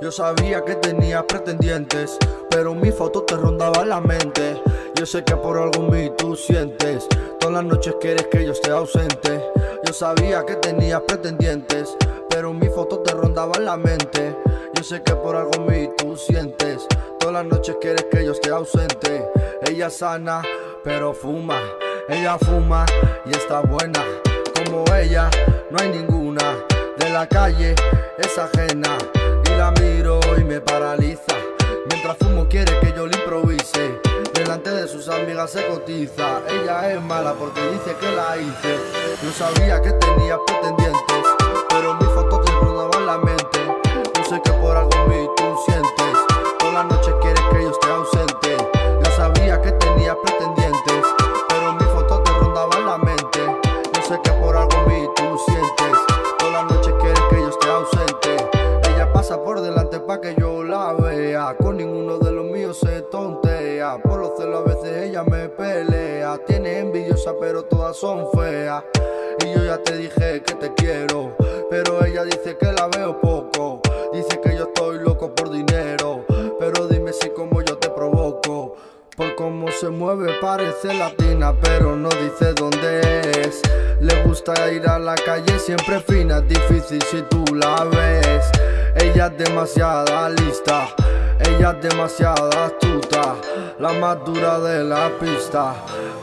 Yo sabía que tenías pretendientes, pero mi foto te rondaba la mente. Yo sé que por algo mí tú sientes, todas las noches quieres que yo esté ausente. Yo sabía que tenías pretendientes, pero mi foto te rondaba la mente. Yo sé que por algo mí tú sientes, todas las noches quieres que yo esté ausente. Ella sana, pero fuma, ella fuma y está buena. Como ella, no hay ninguna de la calle, es ajena la miro y me paraliza. Mientras fumo quiere que yo le improvise. Delante de sus amigas se cotiza. Ella es mala porque dice que la hice. No sabía que tenía pretendientes, pero mi foto te rondaba la mente. No sé que por algo mí tú sientes. Todas las noches quieres que yo esté ausente. Yo sabía que tenía pretendientes, pero mi foto te rondaba la mente. No sé que por algo tontea. Por los celos a veces ella me pelea. Tiene envidiosa, pero todas son feas. Y yo ya te dije que te quiero. Pero ella dice que la veo poco. Dice que yo estoy loco por dinero. Pero dime si como yo te provoco. Por cómo se mueve parece latina, pero no dice dónde es. Le gusta ir a la calle, siempre fina, difícil si tú la ves. Ella es demasiada lista, ella es demasiada astuta, la más dura de la pista.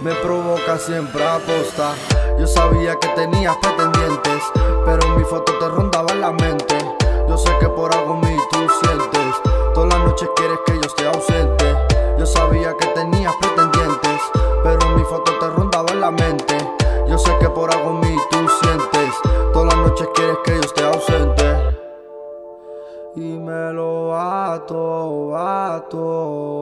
Me provoca siempre aposta. Yo sabía que tenías pretendientes, pero mi foto te rondaba en la mente. Yo sé que por algo mí tú sientes, todas las noches quieres que yo esté ausente. Yo sabía que tenías pretendientes, pero mi foto te rondaba en la mente. Yo sé que por algo mí tú sientes, todas las noches quieres que yo esté y me lo ato, ato.